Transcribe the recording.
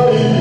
María.